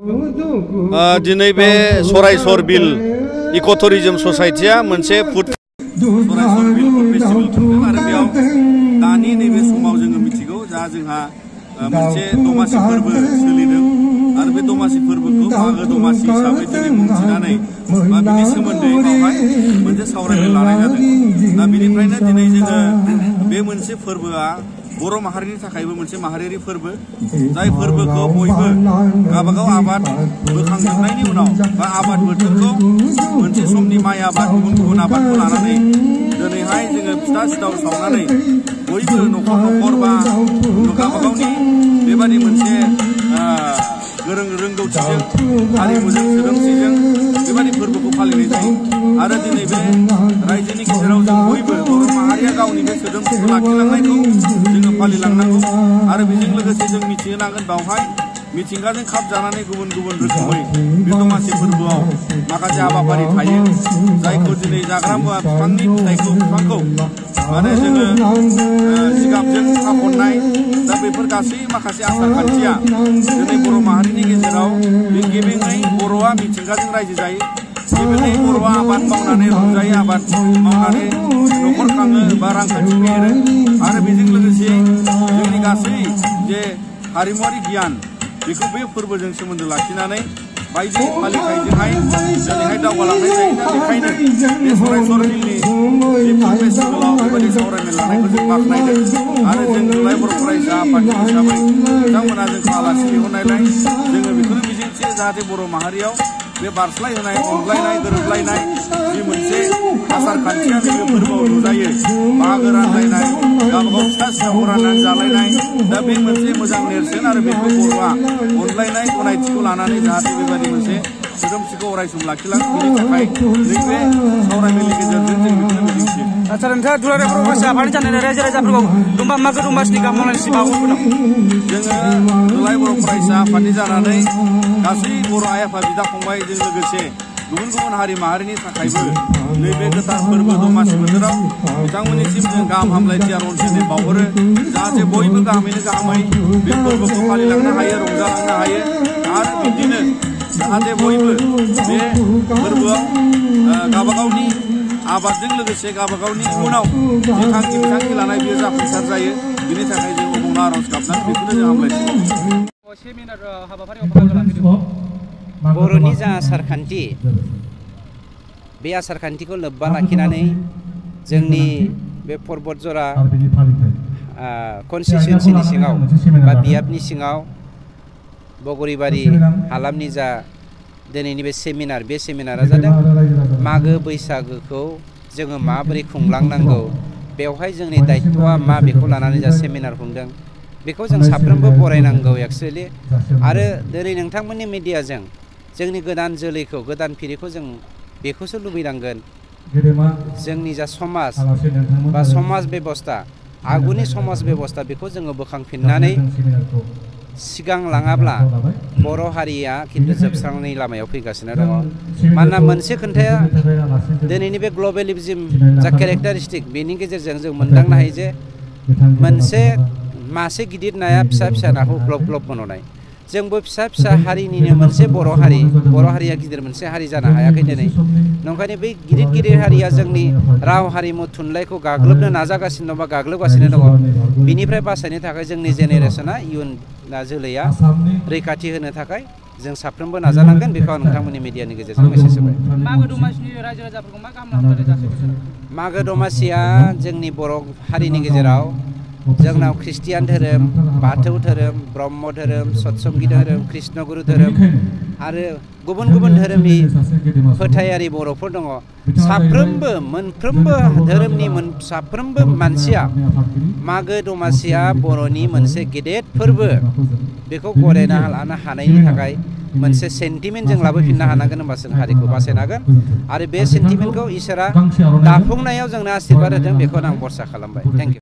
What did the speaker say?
दिनै बे सरायसर बिल इक' टुरिजम ससाइटिया मोनसे फुड सरायसर बिल फुड फेस्टिभेल खुंदों आरो बेयाव दानि नैबे समाव मागो दमासि हिसाबै दिनै मुं थिनानै बा बिनि सोमोन्दै बेवहाय बर' माहारिनि थाखायबो मोनसे माहारियारि फोरबो जाय फोरबोखौ बयबो गावबागाव आबाद बोखांजोबनायनि उनाव बा आबाद बोथोरखौ मोनसे समनि माइ आबाद गुबुन गुबुन आबादखौ लानानै दिनैहाय जोङो फिथा सिथाव सावनानै बयबो न'खर न'खर बा गावबागावनि बेबादि मोनसे गोरों रोंगौथिजों हारिमुजों सोदोमस्रिजों बेबादि फोरबोखौ फालिनाय जायो आरो दिनै बे रायजोनि गेजेराव जों बयबो बर' सोलिबाय थादों बेखौ लाखिलांनायखौ जोङो फालिलांनांगौ आरो बेजों लोगोसे जों मिथिनो नांगोन बावहाय मिथिंगाजों खाब जानानै गुबुन गुबुन रोखोमै बे दमासि फोरबोआव माखासे हाबाफारि थायो जायखौ दिनै जाग्रा मुवा बिफांनि फिथाइखौ बिफांखौ माने जोङो जिगाबजों खाखननाय दा बेफोर गासै माखासे आसार खान्थिया दिनै बर' माहारिनि गेजेराव बे गेबेङै बर'आ मिथिंगाजों रायजो जायो dibeli purwaban mengenai rujaya ban mengenai nomor barang kecil ada bising lagi sih jadi kasih je hari mori gian biku bi purbajeng semendu laki nanei bayi di balik bayi di hai jadi hai dah walang hai jadi hai hai nai ini sore sore ini di pape sebelah ubah di sore melanai bersih pak nai dan ada jeng mulai berpura isa apa jeng isa bayi kita menajeng kalah sini unai lain jeng lebih मोनसे जाहाथे बर' माहारियाव बे बारस्लाय होनाय अनलायनाय गोरोबलायनाय जि मोनसे आसार खान्थिया फोरबोआव नुजायो रानलायनाय जालायनाय दा बे मोनसे मोजां नेरसोन आरो बेखौ बर'आ अनलायनाय गनायथिखौ लानानै जाहाथे मोनसे बिदोमथिखौ अरायसम लाखिलां बिनि थाखाय नैबे सावरायनायनि गेजेरजों जों बेखौनो मिजिंथियो आदसा नोंथाङा दुलारायफोराव गासै आफादनि जानाय रायजो राजाफोरखौ दुम्बा मागो दमासिनि गाहाम हामलायनायसिम बावहरबाय जोङो दुलाराय बर' फरायसा आफादनि जानानै गासै बर' आइ आफा बिदा फंबायजों लोगोसे गुबुन गुबुन हारि माहारिनि थाखायबो नैबे गोथार फोरबो दमासि बोथोराव बिथांमोननिसिम जों गाहाम हामलायथि आरो अनसायनाय बावहरो जाहाथे बयबो गाहामैनो गाहामै बे फोरबोखौ फालिलांनो हायो रंजालांनो हायो जाहाथे बयबो बे फोरबोआव गावबागावनि आबादजों लोगोसे गावबा गावनि उनाव जि थांखि बिथांखि लानाय बेयो जाफुंसार जायो बेनि थाखाय जों अबंना आर'ज गाबनानै बेखौनो जों हामलायदों बर'नि जा आसारखान्थि बे आसारखान्थिखौ लोब्बा लाखिनानै जोंनि बे पर्बत जरा कनस्टिटुवेन्सिनि सिङाव बा बियाबनि सिङाव बगरिबारि हालामनि जा दिनैनि बे सेमिनार बे सेमिनारा जादों मागो बैसागोखौ जोङो माबोरै खुंलांनांगौ बेवहाय जोंनि दायथ'आ मा बेखौ लानानै जा सेमिनार खुंदों बेखौ जों साफ्रोमबो फरायनांगौ एक्सुवेलि आरो दिनै नोंथांमोननि मिडियाजों जोंनि गोदान जोलैखौ गोदान फिरिखौ जों बेखौसो लुबैनांगोन जोंनि जा समाज बा समाज बेबस्था आगुनि समाज बेबस्था बेखौ जोङो बोखांफिननानै सिगां लाङाब्ला बर' हारिया खिन्थु जोबस्रांनायनि लामायाव फैगासिनो दङ मानोना मोनसे खोन्थाया दिनैनि बे ग्लबेलिजम जा केरेक्टारिस्टिक बेनि गेजेरजों जों मोनदांनो हायो जे मोनसे मासे गिदिर नाया फिसा फिसा नाखौ ग्लब ग्लब बनाय जोंबो फिसा फिसा हारिनिनो मोनसे बर' हारि बर' हारिया गिदिर मोनसे हारि जानो हायाखै दिनै नंखायनो बै गिदिर गिदिर हारिया जोंनि राव हारिमु थुनलाइखौ गाग्लोबनो नाजागासिनो बा गाग्लोबगासिनो दङ बिनिफ्राय बासायनो थाखाय जोंनि जेनेरेसना इयुन दा जोलैया रैखाथि होनो थाखाय जों साफ्रोमबो नाजानांगोन बेखौ आं नोंथांमोननि मिडियानि गेजेरजों मेसेज होबाय मागो दमासिया जोंनि बर' हारिनि गेजेराव जोंनाव ख्रिस्टियान धोरोम बाथौ धोरोम ब्रह्म धोरोम सतसंगि धोरोम कृष्णगुरु धोरोम आरो गुबुन गुबुन धोरोमनि फोथायारि बर'फोर दङ Saprembe menprembe dharam ni men saprembe mansia mage domasia boro ni mense gedet perbe beko kore na hal ana hanai ni mense sentiment jeng labo finna hanagan basen hari ko basen agan are be sentiment ko isara dafung na yau jeng na asirbara jeng beko nang borsa khalam thank you